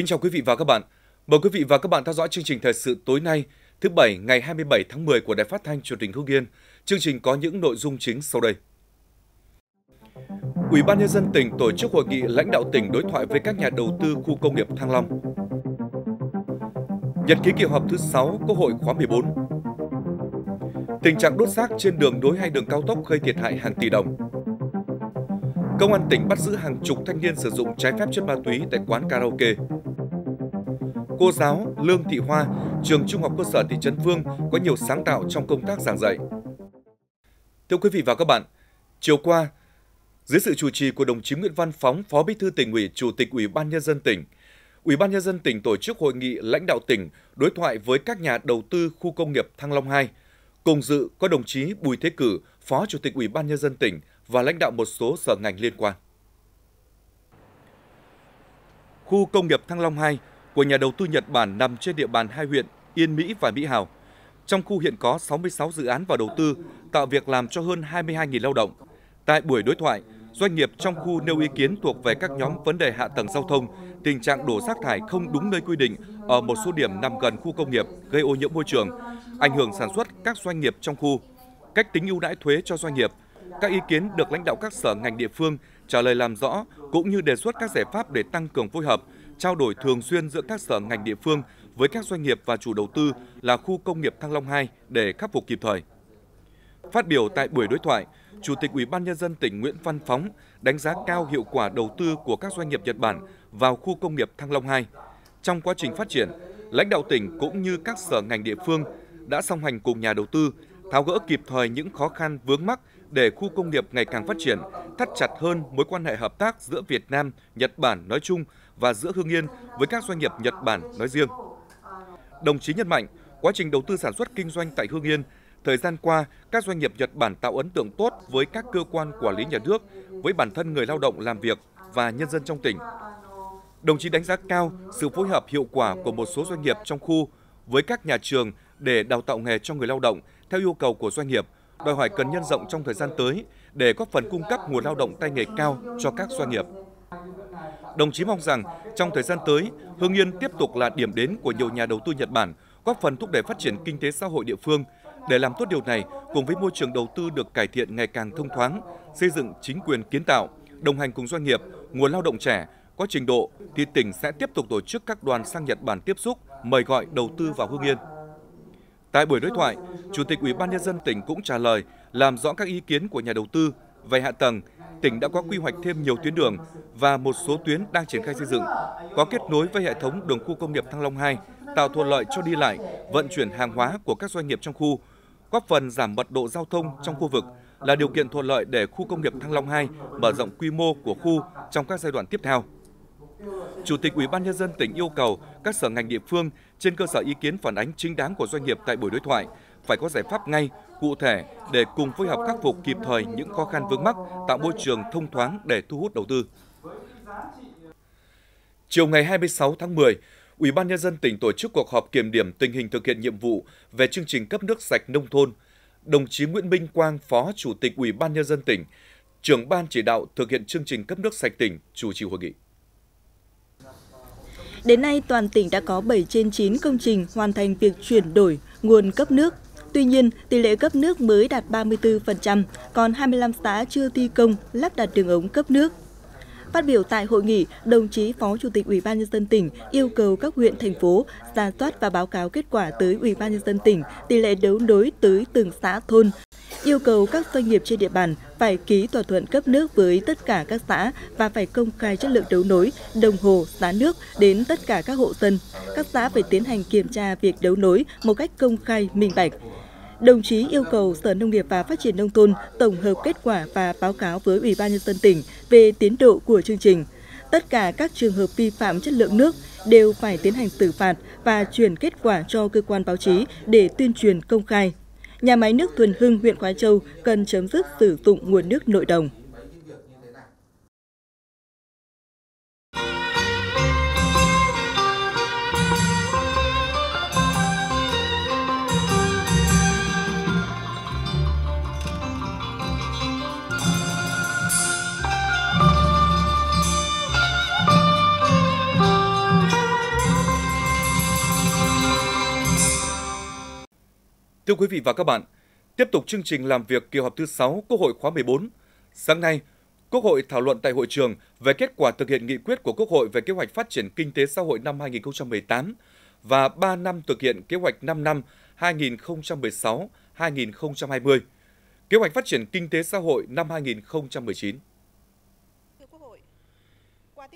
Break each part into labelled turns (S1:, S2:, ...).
S1: Kính chào quý vị và các bạn. Mời quý vị và các bạn theo dõi chương trình thời sự tối nay, thứ Bảy ngày 27 tháng 10 của Đài Phát thanh Truyền hình Hưng Yên. Chương trình có những nội dung chính sau đây. Ủy ban nhân dân tỉnh tổ chức hội nghị lãnh đạo tỉnh đối thoại với các nhà đầu tư khu công nghiệp Thăng Long. Nhật ký kỳ họp thứ 6 Quốc hội khóa 14. Tình trạng đốt xác trên đường đối hai đường cao tốc gây thiệt hại hàng tỷ đồng. Công an tỉnh bắt giữ hàng chục thanh niên sử dụng trái phép chất ma túy tại quán karaoke. Cô giáo Lương Thị Hoa, trường Trung học cơ sở thị trấn Vương có nhiều sáng tạo trong công tác giảng dạy. Thưa quý vị và các bạn, chiều qua, dưới sự chủ trì của đồng chí Nguyễn Văn Phóng, Phó Bí thư tỉnh ủy, Chủ tịch Ủy ban nhân dân tỉnh, Ủy ban nhân dân tỉnh tổ chức hội nghị lãnh đạo tỉnh đối thoại với các nhà đầu tư khu công nghiệp Thăng Long 2. Cùng dự có đồng chí Bùi Thế Cử, Phó Chủ tịch Ủy ban nhân dân tỉnh và lãnh đạo một số sở ngành liên quan. Khu công nghiệp Thăng Long 2 của nhà đầu tư Nhật Bản nằm trên địa bàn hai huyện Yên Mỹ và Mỹ Hào. Trong khu hiện có 66 dự án vào đầu tư, tạo việc làm cho hơn 22.000 lao động. Tại buổi đối thoại, doanh nghiệp trong khu nêu ý kiến thuộc về các nhóm vấn đề hạ tầng giao thông, tình trạng đổ rác thải không đúng nơi quy định ở một số điểm nằm gần khu công nghiệp gây ô nhiễm môi trường, ảnh hưởng sản xuất các doanh nghiệp trong khu, cách tính ưu đãi thuế cho doanh nghiệp, các ý kiến được lãnh đạo các sở ngành địa phương trả lời làm rõ cũng như đề xuất các giải pháp để tăng cường phối hợp, trao đổi thường xuyên giữa các sở ngành địa phương với các doanh nghiệp và chủ đầu tư là khu công nghiệp Thăng Long 2 để khắc phục kịp thời. Phát biểu tại buổi đối thoại, Chủ tịch Ủy ban nhân dân tỉnh Nguyễn Văn Phóng đánh giá cao hiệu quả đầu tư của các doanh nghiệp Nhật Bản vào khu công nghiệp Thăng Long 2. Trong quá trình phát triển, lãnh đạo tỉnh cũng như các sở ngành địa phương đã song hành cùng nhà đầu tư tháo gỡ kịp thời những khó khăn vướng mắc để khu công nghiệp ngày càng phát triển, thắt chặt hơn mối quan hệ hợp tác giữa Việt Nam, Nhật Bản nói chung và giữa Hương Yên với các doanh nghiệp Nhật Bản nói riêng. Đồng chí nhấn mạnh, quá trình đầu tư sản xuất kinh doanh tại Hương Yên, thời gian qua, các doanh nghiệp Nhật Bản tạo ấn tượng tốt với các cơ quan quản lý nhà nước, với bản thân người lao động làm việc và nhân dân trong tỉnh. Đồng chí đánh giá cao sự phối hợp hiệu quả của một số doanh nghiệp trong khu với các nhà trường để đào tạo nghề cho người lao động theo yêu cầu của doanh nghiệp – đòi hỏi cần nhân rộng trong thời gian tới để góp phần cung cấp nguồn lao động tay nghề cao cho các doanh nghiệp. Đồng chí mong rằng trong thời gian tới, Hưng Yên tiếp tục là điểm đến của nhiều nhà đầu tư Nhật Bản, góp phần thúc đẩy phát triển kinh tế xã hội địa phương. Để làm tốt điều này, cùng với môi trường đầu tư được cải thiện ngày càng thông thoáng, xây dựng chính quyền kiến tạo, đồng hành cùng doanh nghiệp, nguồn lao động trẻ có trình độ thì tỉnh sẽ tiếp tục tổ chức các đoàn sang Nhật Bản tiếp xúc, mời gọi đầu tư vào Hưng Yên. Tại buổi đối thoại, Chủ tịch Ủy ban nhân dân tỉnh cũng trả lời làm rõ các ý kiến của nhà đầu tư về hạ tầng. Tỉnh đã có quy hoạch thêm nhiều tuyến đường và một số tuyến đang triển khai xây dựng, có kết nối với hệ thống đường khu công nghiệp Thăng Long 2, tạo thuận lợi cho đi lại, vận chuyển hàng hóa của các doanh nghiệp trong khu, góp phần giảm mật độ giao thông trong khu vực là điều kiện thuận lợi để khu công nghiệp Thăng Long 2 mở rộng quy mô của khu trong các giai đoạn tiếp theo. Chủ tịch Ủy ban nhân dân tỉnh yêu cầu các sở ngành địa phương trên cơ sở ý kiến phản ánh chính đáng của doanh nghiệp tại buổi đối thoại phải có giải pháp ngay, cụ thể để cùng phối hợp khắc phục kịp thời những khó khăn vướng mắc, tạo môi trường thông thoáng để thu hút đầu tư. Chiều ngày 26 tháng 10, Ủy ban nhân dân tỉnh tổ chức cuộc họp kiểm điểm tình hình thực hiện nhiệm vụ về chương trình cấp nước sạch nông thôn. Đồng chí Nguyễn Minh Quang, Phó Chủ tịch Ủy ban nhân dân tỉnh, trưởng ban chỉ đạo thực hiện chương trình cấp nước sạch tỉnh chủ trì hội nghị.
S2: Đến nay, toàn tỉnh đã có 7 trên 9 công trình hoàn thành việc chuyển đổi nguồn cấp nước. Tuy nhiên, tỷ lệ cấp nước mới đạt 34%, còn 25 xã chưa thi công lắp đặt đường ống cấp nước. Phát biểu tại hội nghị, đồng chí Phó Chủ tịch Ủy ban nhân dân tỉnh yêu cầu các huyện thành phố ra soát và báo cáo kết quả tới Ủy ban nhân dân tỉnh tỷ lệ đấu nối tới từng xã thôn yêu cầu các doanh nghiệp trên địa bàn phải ký thỏa thuận cấp nước với tất cả các xã và phải công khai chất lượng đấu nối, đồng hồ, giá nước đến tất cả các hộ dân. Các xã phải tiến hành kiểm tra việc đấu nối một cách công khai, minh bạch. Đồng chí yêu cầu Sở Nông nghiệp và Phát triển Nông thôn tổng hợp kết quả và báo cáo với Ủy ban Nhân dân tỉnh về tiến độ của chương trình. Tất cả các trường hợp vi phạm chất lượng nước đều phải tiến hành xử phạt và chuyển kết quả cho cơ quan báo chí để tuyên truyền công khai nhà máy nước Thuần Hưng, huyện Khói Châu cần chấm dứt sử dụng nguồn nước nội đồng.
S1: Thưa quý vị và các bạn, tiếp tục chương trình làm việc kỳ họp thứ 6 Quốc hội khóa 14. Sáng nay, Quốc hội thảo luận tại hội trường về kết quả thực hiện nghị quyết của Quốc hội về kế hoạch phát triển kinh tế xã hội năm 2018 và 3 năm thực hiện kế hoạch 5 năm 2016-2020, kế hoạch phát triển kinh tế xã hội năm 2019.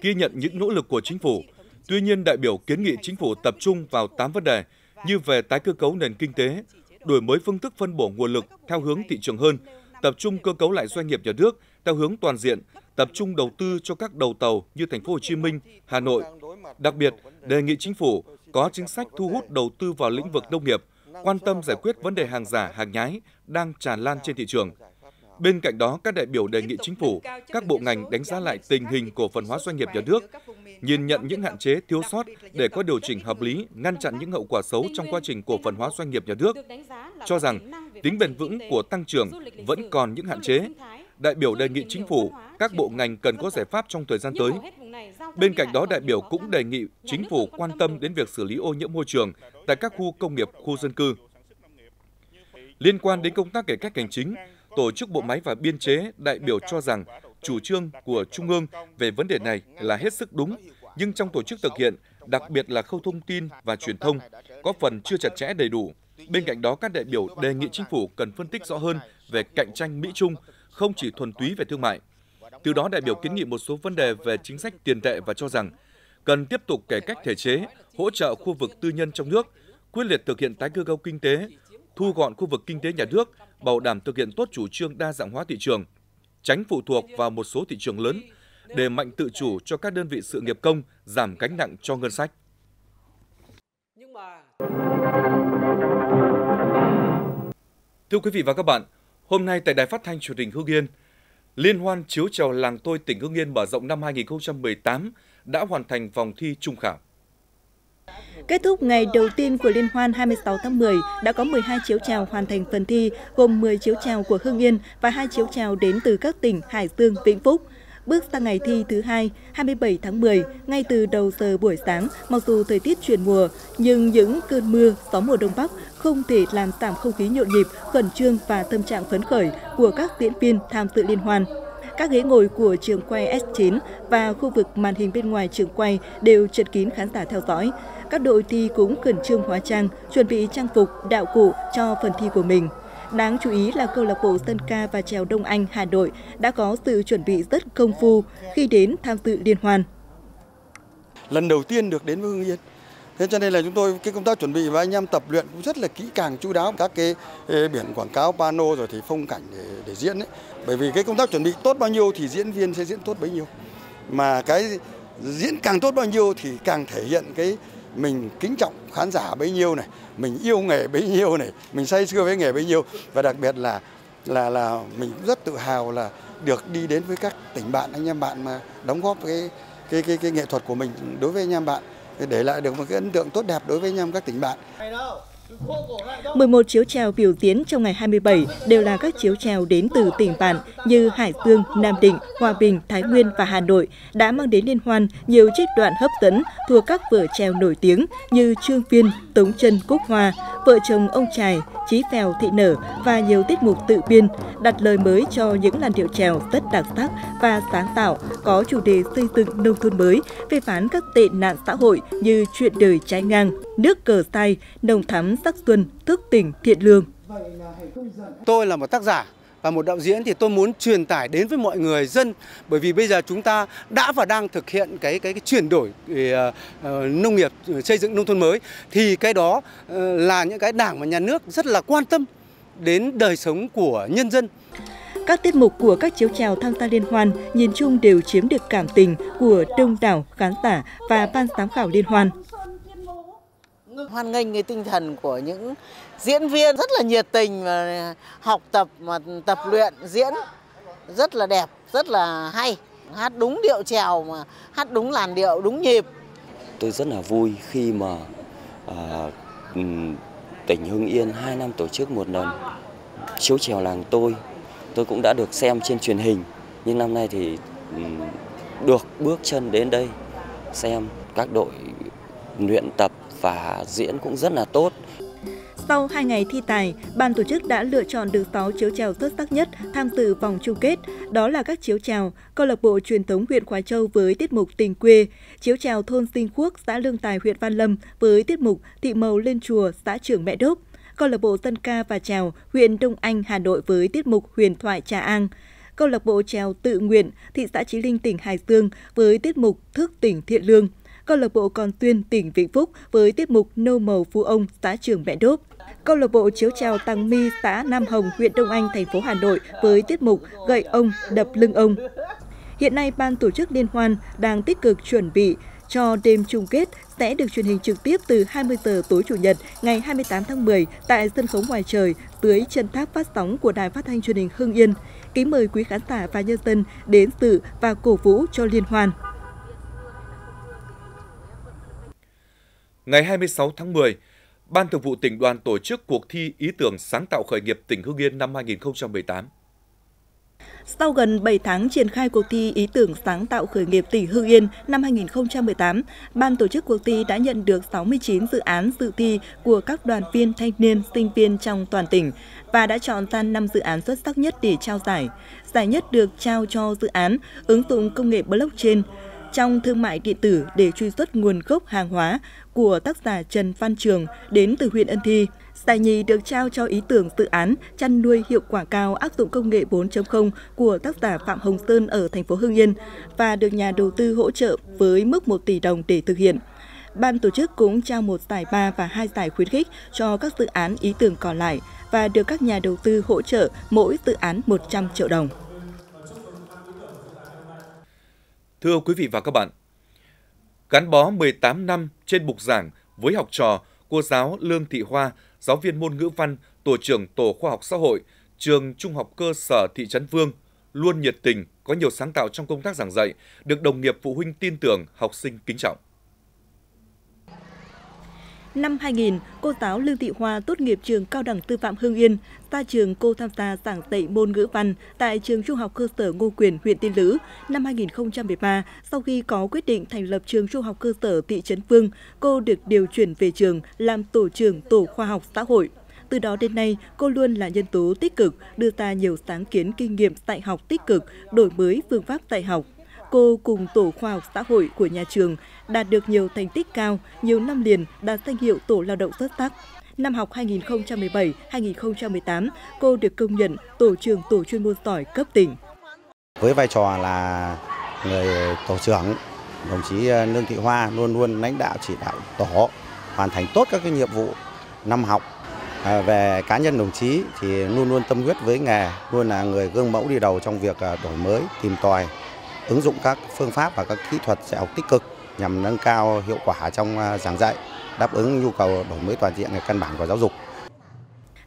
S1: Ghi nhận những nỗ lực của chính phủ, tuy nhiên đại biểu kiến nghị chính phủ tập trung vào 8 vấn đề như về tái cơ cấu nền kinh tế, đổi mới phương thức phân bổ nguồn lực theo hướng thị trường hơn, tập trung cơ cấu lại doanh nghiệp nhà nước theo hướng toàn diện, tập trung đầu tư cho các đầu tàu như thành phố Hồ Chí Minh, Hà Nội. Đặc biệt, đề nghị chính phủ có chính sách thu hút đầu tư vào lĩnh vực nông nghiệp, quan tâm giải quyết vấn đề hàng giả, hàng nhái đang tràn lan trên thị trường. Bên cạnh đó, các đại biểu đề nghị chính phủ, các bộ ngành đánh giá lại tình hình cổ phần hóa doanh nghiệp nhà nước, nhìn nhận những hạn chế thiếu sót để có điều chỉnh hợp lý, ngăn chặn những hậu quả xấu trong quá trình cổ phần hóa doanh nghiệp nhà nước. Cho rằng tính bền vững của tăng trưởng vẫn còn những hạn chế. Đại biểu đề nghị chính phủ, các bộ ngành cần có giải pháp trong thời gian tới. Bên cạnh đó, đại biểu cũng đề nghị chính phủ quan tâm đến việc xử lý ô nhiễm môi trường tại các khu công nghiệp, khu dân cư. Liên quan đến công tác cải cách hành chính, tổ chức bộ máy và biên chế, đại biểu cho rằng chủ trương của Trung ương về vấn đề này là hết sức đúng, nhưng trong tổ chức thực hiện, đặc biệt là khâu thông tin và truyền thông, có phần chưa chặt chẽ đầy đủ. Bên cạnh đó, các đại biểu đề nghị chính phủ cần phân tích rõ hơn về cạnh tranh Mỹ-Trung, không chỉ thuần túy về thương mại. Từ đó, đại biểu kiến nghị một số vấn đề về chính sách tiền tệ và cho rằng cần tiếp tục cải cách thể chế, hỗ trợ khu vực tư nhân trong nước, quyết liệt thực hiện tái cơ cấu kinh tế, thu gọn khu vực kinh tế nhà nước, bảo đảm thực hiện tốt chủ trương đa dạng hóa thị trường, tránh phụ thuộc vào một số thị trường lớn, để mạnh tự chủ cho các đơn vị sự nghiệp công, giảm gánh nặng cho ngân sách. Thưa quý vị và các bạn, hôm nay tại Đài Phát thanh Truyền hình Hưng Yên, Liên hoan chiếu trèo làng tôi tỉnh Hưng Yên mở rộng năm 2018 đã hoàn thành vòng thi trung khảo.
S2: Kết thúc ngày đầu tiên của Liên hoan 26 tháng 10, đã có 12 chiếu trèo hoàn thành phần thi, gồm 10 chiếu trèo của Hưng Yên và 2 chiếu trèo đến từ các tỉnh Hải Dương, Vĩnh Phúc. Bước sang ngày thi thứ hai, 27 tháng 10, ngay từ đầu giờ buổi sáng, mặc dù thời tiết chuyển mùa, nhưng những cơn mưa, gió mùa đông bắc không thể làm giảm không khí nhộn nhịp, khẩn trương và tâm trạng phấn khởi của các diễn viên tham dự liên hoan. Các ghế ngồi của trường quay S9 và khu vực màn hình bên ngoài trường quay đều chật kín khán giả theo dõi. Các đội thi cũng khẩn trương hóa trang, chuẩn bị trang phục, đạo cụ cho phần thi của mình. Đáng chú ý là câu lạc bộ dân ca và trèo Đông Anh Hà Nội đã có sự chuẩn bị rất công phu khi đến tham dự liên hoan.
S3: Lần đầu tiên được đến với Hưng Yên, Thế cho nên là chúng tôi cái công tác chuẩn bị và anh em tập luyện cũng rất là kỹ càng chú đáo các cái biển quảng cáo pano rồi thì phong cảnh để, để diễn ấy. Bởi vì cái công tác chuẩn bị tốt bao nhiêu thì diễn viên sẽ diễn tốt bấy nhiêu. Mà cái diễn càng tốt bao nhiêu thì càng thể hiện cái mình kính trọng khán giả bấy nhiêu này, mình yêu nghề bấy nhiêu này, mình say sưa với nghề bấy nhiêu và đặc biệt là là là mình rất tự hào là được đi đến với các tỉnh bạn anh em bạn mà đóng góp cái cái cái cái nghệ thuật của mình đối với anh em bạn để lại được một cái ấn tượng tốt đẹp đối với anh em các tỉnh bạn.
S2: 11 chiếu trèo biểu diễn trong ngày 27 đều là các chiếu trèo đến từ tỉnh bạn như Hải Dương, Nam Định, Hòa Bình, Thái Nguyên và Hà Nội đã mang đến liên hoan nhiều trích đoạn hấp dẫn thuộc các vở trèo nổi tiếng như Trương Viên, Tống Trân, Cúc Hoa, Vợ chồng ông Trài, Chí Phèo Thị Nở và nhiều tiết mục tự biên, đặt lời mới cho những làn điệu trèo rất đặc sắc và sáng tạo, có chủ đề xây dựng nông thôn mới, phê phán các tệ nạn xã hội như chuyện đời trái ngang, nước cờ sai, nồng thắm sắc xuân, thức tỉnh thiện lương.
S4: Tôi là một tác giả và một đạo diễn thì tôi muốn truyền tải đến với mọi người dân bởi vì bây giờ chúng ta đã và đang thực hiện cái cái, cái chuyển đổi về, uh, ờ, ờ, nông nghiệp ờ, xây dựng nông thôn mới thì cái đó uh, là những cái đảng và nhà nước rất là quan tâm đến đời sống của nhân dân.
S2: Các tiết mục của các chiếu trèo tham gia liên hoan nhìn chung đều chiếm được cảm tình của đông đảo khán giả và ban giám khảo liên hoan.
S5: Hoan nghênh cái tinh thần của những diễn viên rất là nhiệt tình và học tập mà tập luyện diễn rất là đẹp, rất là hay. Hát đúng điệu trèo mà hát đúng làn điệu, đúng nhịp.
S6: Tôi rất là vui khi mà à, tỉnh Hưng Yên hai năm tổ chức một lần chiếu trèo làng tôi. Tôi cũng đã được xem trên truyền hình, nhưng năm nay thì được bước chân đến đây xem các đội luyện tập và diễn cũng rất là tốt.
S2: Sau 2 ngày thi tài, ban tổ chức đã lựa chọn được 6 chiếu trèo xuất sắc nhất tham dự vòng chung kết. Đó là các chiếu trèo câu lạc bộ truyền thống huyện Khói Châu với tiết mục Tình quê, chiếu trèo thôn Sinh Quốc, xã Lương Tài, huyện Văn Lâm với tiết mục Thị Màu lên chùa, xã Trưởng Mẹ Đốc, câu lạc bộ Tân ca và trèo huyện Đông Anh, Hà Nội với tiết mục Huyền thoại Trà An, câu lạc bộ trèo tự nguyện thị xã Chí Linh tỉnh Hải Dương với tiết mục Thức tỉnh Thiện Lương, câu lạc bộ Còn Tuyên tỉnh Vĩnh Phúc với tiết mục Nâu màu phu Ông xã Trường Mẹ Đốp. Câu lạc bộ chiếu trèo Tăng Mi xã Nam Hồng, huyện Đông Anh, thành phố Hà Nội với tiết mục Gậy ông đập lưng ông. Hiện nay ban tổ chức liên hoan đang tích cực chuẩn bị cho đêm chung kết sẽ được truyền hình trực tiếp từ 20 giờ tối Chủ nhật ngày 28 tháng 10 tại sân khấu ngoài trời dưới chân tháp phát sóng của Đài Phát thanh Truyền hình Hưng Yên. Kính mời quý khán giả và nhân dân đến dự và cổ vũ cho liên hoan.
S1: Ngày 26 tháng 10, Ban Thường vụ tỉnh đoàn tổ chức cuộc thi ý tưởng sáng tạo khởi nghiệp tỉnh Hưng Yên năm 2018.
S2: Sau gần 7 tháng triển khai cuộc thi ý tưởng sáng tạo khởi nghiệp tỉnh Hưng Yên năm 2018, ban tổ chức cuộc thi đã nhận được 69 dự án dự thi của các đoàn viên thanh niên, sinh viên trong toàn tỉnh và đã chọn ra 5 dự án xuất sắc nhất để trao giải. Giải nhất được trao cho dự án ứng dụng công nghệ blockchain trong thương mại điện tử để truy xuất nguồn gốc hàng hóa của tác giả Trần Văn Trường đến từ huyện Ân Thi. Giải nhì được trao cho ý tưởng dự án chăn nuôi hiệu quả cao áp dụng công nghệ 4.0 của tác giả Phạm Hồng Sơn ở thành phố Hưng Yên và được nhà đầu tư hỗ trợ với mức 1 tỷ đồng để thực hiện. Ban tổ chức cũng trao một giải ba và hai giải khuyến khích cho các dự án ý tưởng còn lại và được các nhà đầu tư hỗ trợ mỗi dự án 100 triệu đồng.
S1: Thưa quý vị và các bạn, gắn bó 18 năm trên bục giảng với học trò, cô giáo Lương Thị Hoa, giáo viên môn ngữ văn, tổ trưởng Tổ khoa học xã hội, trường Trung học cơ sở thị trấn Vương, luôn nhiệt tình, có nhiều sáng tạo trong công tác giảng dạy, được đồng nghiệp phụ huynh tin tưởng, học sinh kính trọng.
S2: Năm 2000, cô giáo Lương Thị Hoa tốt nghiệp trường Cao đẳng Tư phạm Hưng Yên. Ra trường, cô tham gia giảng dạy môn ngữ văn tại trường Trung học cơ sở Ngô Quyền, huyện Tiên Lữ. Năm 2013, sau khi có quyết định thành lập trường Trung học cơ sở thị trấn Vương, cô được điều chuyển về trường làm tổ trưởng Tổ khoa học xã hội. Từ đó đến nay, cô luôn là nhân tố tích cực, đưa ra nhiều sáng kiến kinh nghiệm dạy học tích cực, đổi mới phương pháp dạy học, cô cùng tổ khoa học xã hội của nhà trường đạt được nhiều thành tích cao, nhiều năm liền đạt danh hiệu tổ lao động xuất sắc. Năm học 2017-2018, cô được công nhận tổ trưởng tổ chuyên môn giỏi cấp tỉnh.
S7: Với vai trò là người tổ trưởng, đồng chí ờ, Lương Thị Hoa luôn luôn lãnh đạo chỉ đạo tổ hoàn thành tốt các cái nhiệm vụ năm học. À, về cá nhân đồng chí thì luôn luôn tâm huyết với nghề, luôn là người gương mẫu đi đầu trong việc ờ, đổi mới, tìm tòi, ứng dụng các phương pháp và các kỹ thuật dạy học tích cực nhằm nâng cao hiệu quả trong à, giảng dạy, đáp ứng nhu cầu đổi mới toàn diện về căn bản của giáo dục.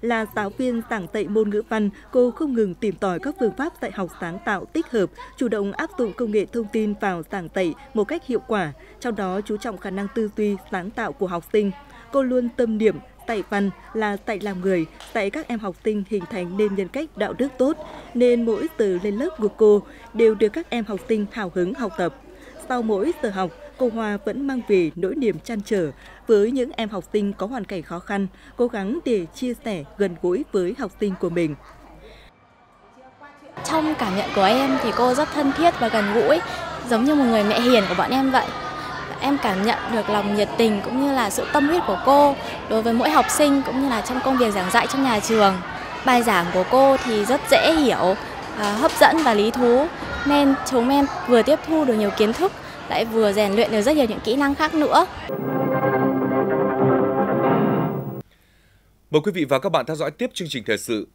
S2: Là giáo viên giảng dạy môn ngữ văn, cô không ngừng tìm tòi các phương pháp dạy học sáng tạo tích hợp, chủ động áp dụng công nghệ thông tin vào giảng dạy một cách hiệu quả, trong đó chú trọng khả năng tư duy sáng tạo của học sinh. Cô luôn tâm niệm tại văn là tại làm người, tại các em học sinh hình thành nên nhân cách đạo đức tốt, nên mỗi từ lên lớp của cô đều được các em học sinh hào hứng học tập. Sau mỗi giờ học, cô Hoa vẫn mang về nỗi niềm chăn trở với những em học sinh có hoàn cảnh khó khăn, cố gắng để chia sẻ gần gũi với học sinh của mình.
S8: Trong cảm nhận của em thì cô rất thân thiết và gần gũi, giống như một người mẹ hiền của bọn em vậy em cảm nhận được lòng nhiệt tình cũng như là sự tâm huyết của cô đối với mỗi học sinh cũng như là trong công việc giảng dạy trong nhà trường. Bài giảng của cô thì rất dễ hiểu, à, hấp dẫn và lý thú nên chúng em vừa tiếp thu được nhiều kiến thức lại vừa rèn luyện được rất nhiều những kỹ năng khác nữa.
S1: Mời quý vị và các bạn theo dõi tiếp chương trình thời sự.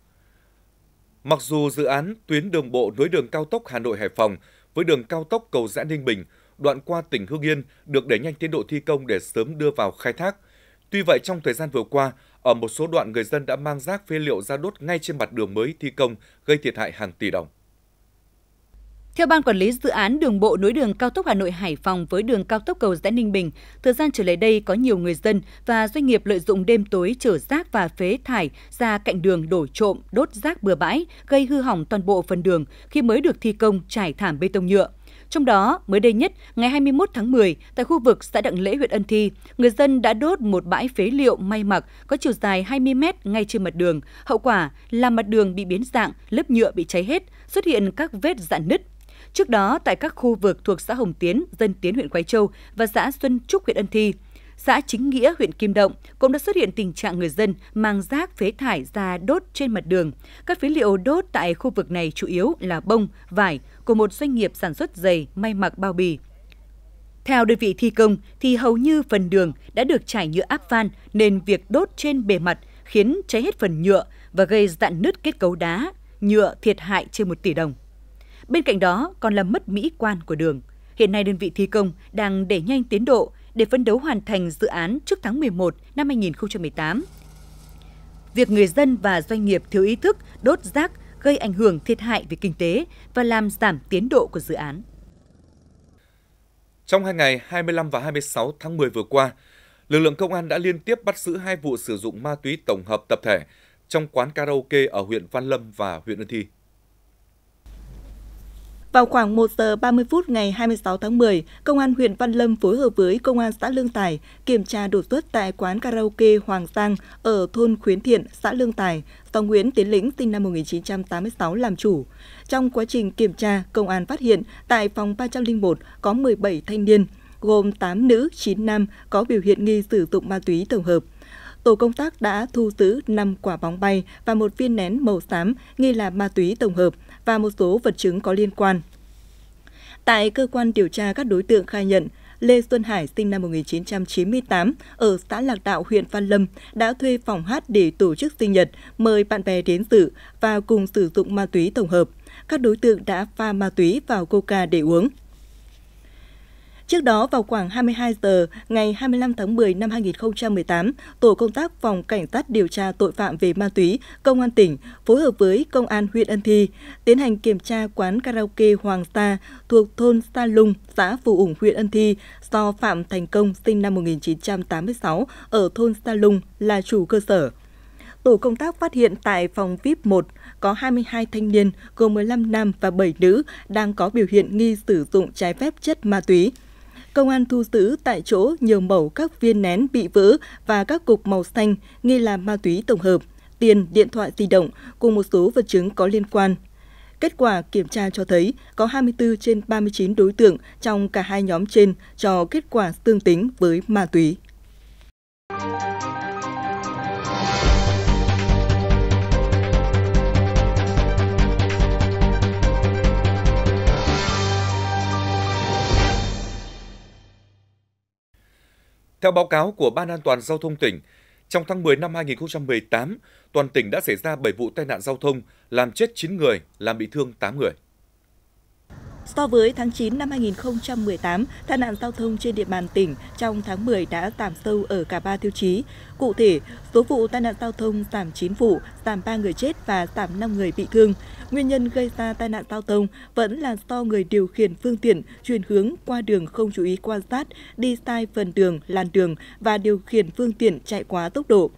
S1: Mặc dù dự án tuyến đường bộ nối đường cao tốc Hà Nội Hải Phòng với đường cao tốc cầu Giã Ninh Bình đoạn qua tỉnh Hưng Yên được đẩy nhanh tiến độ thi công để sớm đưa vào khai thác. Tuy vậy, trong thời gian vừa qua, ở một số đoạn người dân đã mang rác phế liệu ra đốt ngay trên mặt đường mới thi công, gây thiệt hại hàng tỷ đồng.
S9: Theo Ban Quản lý Dự án Đường bộ nối đường cao tốc Hà Nội Hải Phòng với đường cao tốc cầu rẽ Ninh Bình, thời gian trở lại đây có nhiều người dân và doanh nghiệp lợi dụng đêm tối chở rác và phế thải ra cạnh đường đổ trộm, đốt rác bừa bãi, gây hư hỏng toàn bộ phần đường khi mới được thi công trải thảm bê tông nhựa. Trong đó, mới đây nhất, ngày 21 tháng 10, tại khu vực xã Đặng Lễ, huyện Ân Thi, người dân đã đốt một bãi phế liệu may mặc có chiều dài 20 mét ngay trên mặt đường. Hậu quả là mặt đường bị biến dạng, lớp nhựa bị cháy hết, xuất hiện các vết dạn nứt. Trước đó, tại các khu vực thuộc xã Hồng Tiến, Dân Tiến huyện Quái Châu và xã Xuân Trúc huyện Ân Thi, xã Chính Nghĩa, huyện Kim Động cũng đã xuất hiện tình trạng người dân mang rác phế thải ra đốt trên mặt đường. Các phế liệu đốt tại khu vực này chủ yếu là bông, vải của một doanh nghiệp sản xuất giày, may mặc bao bì. Theo đơn vị thi công thì hầu như phần đường đã được trải nhựa áp van nên việc đốt trên bề mặt khiến cháy hết phần nhựa và gây dạn nứt kết cấu đá, nhựa thiệt hại trên 1 tỷ đồng. Bên cạnh đó còn là mất mỹ quan của đường. Hiện nay đơn vị thi công đang đẩy nhanh tiến độ để phấn đấu hoàn thành dự án trước tháng 11 năm 2018. Việc người dân và doanh nghiệp thiếu ý thức đốt rác gây ảnh hưởng thiệt hại về kinh tế và làm giảm tiến độ của dự án.
S1: Trong hai ngày 25 và 26 tháng 10 vừa qua, lực lượng công an đã liên tiếp bắt giữ hai vụ sử dụng ma túy tổng hợp tập thể trong quán karaoke ở huyện Văn Lâm và huyện Ân Thi.
S2: Vào khoảng 1 giờ 30 phút ngày 26 tháng 10, Công an huyện Văn Lâm phối hợp với Công an xã Lương Tài kiểm tra đột xuất tại quán karaoke Hoàng Giang ở thôn Khuyến Thiện, xã Lương Tài, do Nguyễn Tiến Lĩnh sinh năm 1986 làm chủ. Trong quá trình kiểm tra, công an phát hiện tại phòng 301 có 17 thanh niên, gồm 8 nữ, 9 nam có biểu hiện nghi sử dụng ma túy tổng hợp. Tổ công tác đã thu giữ 5 quả bóng bay và một viên nén màu xám nghi là ma túy tổng hợp và một số vật chứng có liên quan. Tại cơ quan điều tra, các đối tượng khai nhận Lê Xuân Hải sinh năm 1998 ở xã Lạc Đạo, huyện Văn Lâm đã thuê phòng hát để tổ chức sinh nhật, mời bạn bè đến dự và cùng sử dụng ma túy tổng hợp. Các đối tượng đã pha ma túy vào coca để uống. Trước đó, vào khoảng 22 giờ ngày 25 tháng 10 năm 2018, Tổ công tác Phòng Cảnh sát điều tra tội phạm về ma túy, Công an tỉnh phối hợp với Công an huyện Ân Thi tiến hành kiểm tra quán karaoke Hoàng Sa thuộc thôn Sa Lung, xã Phù Ủng, huyện Ân Thi do Phạm Thành Công sinh năm 1986 ở thôn Sa Lung là chủ cơ sở. Tổ công tác phát hiện tại phòng VIP 1 có 22 thanh niên gồm 15 nam và 7 nữ đang có biểu hiện nghi sử dụng trái phép chất ma túy công an thu giữ tại chỗ nhiều mẫu các viên nén bị vỡ và các cục màu xanh nghi là ma túy tổng hợp, tiền, điện thoại di động cùng một số vật chứng có liên quan. Kết quả kiểm tra cho thấy có 24 trên 39 đối tượng trong cả hai nhóm trên cho kết quả tương tính với ma túy.
S1: Theo báo cáo của Ban An toàn Giao thông tỉnh, trong tháng 10 năm 2018, toàn tỉnh đã xảy ra 7 vụ tai nạn giao thông, làm chết 9 người, làm bị thương 8 người.
S2: So với tháng 9 năm 2018, tai nạn giao thông trên địa bàn tỉnh trong tháng 10 đã giảm sâu ở cả ba tiêu chí. Cụ thể, số vụ tai nạn giao thông giảm 9 vụ, giảm 3 người chết và giảm 5 người bị thương. Nguyên nhân gây ra tai nạn giao thông vẫn là do người điều khiển phương tiện chuyển hướng qua đường không chú ý quan sát, đi sai phần đường, làn đường và điều khiển phương tiện chạy quá tốc độ.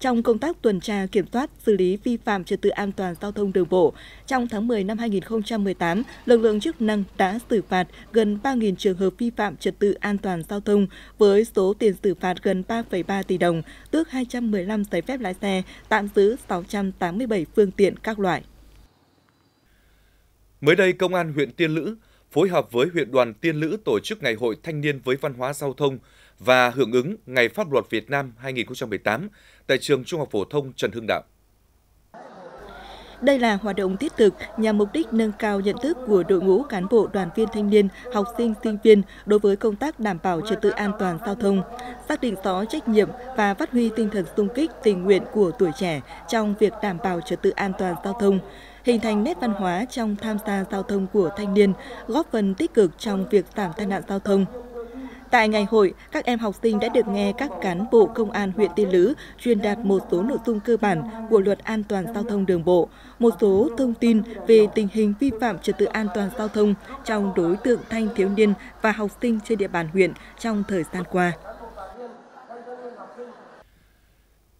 S2: Trong công tác tuần tra kiểm soát xử lý vi phạm trật tự an toàn giao thông đường bộ, trong tháng 10 năm 2018, lực lượng chức năng đã xử phạt gần 3.000 trường hợp vi phạm trật tự an toàn giao thông với số tiền xử phạt gần 3,3 tỷ đồng, tước 215 giấy phép lái xe, tạm giữ 687 phương tiện các loại.
S1: Mới đây, Công an huyện Tiên Lữ phối hợp với huyện đoàn Tiên Lữ tổ chức Ngày hội Thanh niên với văn hóa giao thông và hưởng ứng Ngày Pháp luật Việt Nam 2018 tại trường Trung học phổ thông Trần Hưng Đạo.
S2: Đây là hoạt động thiết thực nhằm mục đích nâng cao nhận thức của đội ngũ cán bộ đoàn viên thanh niên, học sinh, sinh viên đối với công tác đảm bảo trật tự an toàn giao thông, xác định rõ trách nhiệm và phát huy tinh thần sung kích tình nguyện của tuổi trẻ trong việc đảm bảo trật tự an toàn giao thông, hình thành nét văn hóa trong tham gia giao thông của thanh niên, góp phần tích cực trong việc giảm tai nạn giao thông. Tại ngày hội, các em học sinh đã được nghe các cán bộ công an huyện Tiên Lữ truyền đạt một số nội dung cơ bản của luật an toàn giao thông đường bộ, một số thông tin về tình hình vi phạm trật tự an toàn giao thông trong đối tượng thanh thiếu niên và học sinh trên địa bàn huyện trong thời gian qua.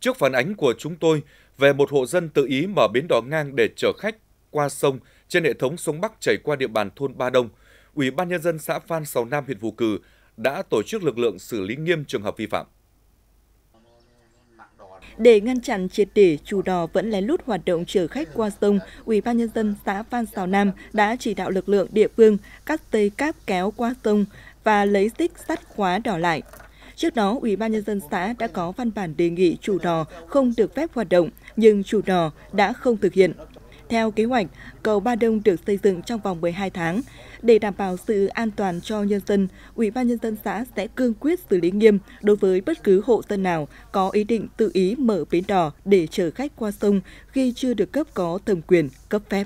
S1: Trước phản ánh của chúng tôi về một hộ dân tự ý mở bến đò ngang để chở khách qua sông trên hệ thống sông Bắc chảy qua địa bàn thôn Ba Đông, Ủy ban nhân dân xã Phan Sào Nam huyện Vũ Cử đã tổ chức lực lượng xử lý nghiêm trường hợp vi phạm.
S2: Để ngăn chặn triệt để chủ đò vẫn lén lút hoạt động chở khách qua sông, Ủy ban nhân dân xã Phan Xào Nam đã chỉ đạo lực lượng địa phương cắt dây cáp kéo qua sông và lấy xích sắt khóa đỏ lại. Trước đó, Ủy ban nhân dân xã đã có văn bản đề nghị chủ đò không được phép hoạt động, nhưng chủ đò đã không thực hiện. Theo kế hoạch, cầu Ba Đông được xây dựng trong vòng 12 tháng. Để đảm bảo sự an toàn cho nhân dân, Ủy ban nhân dân xã sẽ cương quyết xử lý nghiêm đối với bất cứ hộ dân nào có ý định tự ý mở bến đò để chở khách qua sông khi chưa được cấp có thẩm quyền cấp phép.